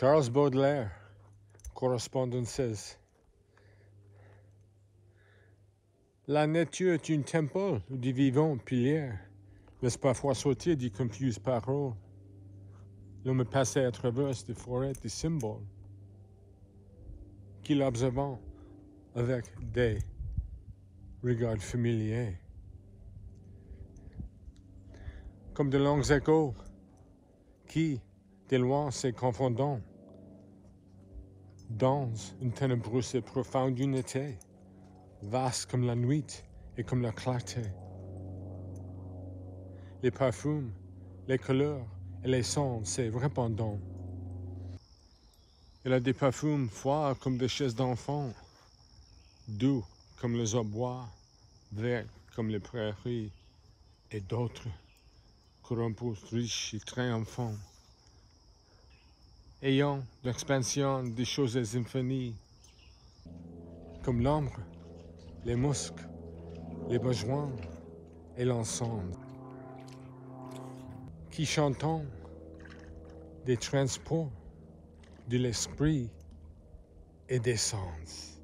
Charles Baudelaire, correspondances. La nature est une temple où des vivants piliers laisse parfois sortir des confuses paroles. L'homme passait à travers des forêts des symboles qu'il observant avec des regards familiers. Comme de longs échos qui, de loin se confondant, dans une ténébreuse et profonde unité, vaste comme la nuit et comme la clarté. Les parfums, les couleurs et les sons se répandant. Il a des parfums froids comme des chaises d'enfants, doux comme les bois, verts comme les prairies, et d'autres corrompus riches et triomphants ayant l'expansion des choses infinies, comme l'ombre, les muscles, les besoins et l'ensemble, qui chantons des transports de l'esprit et des sens.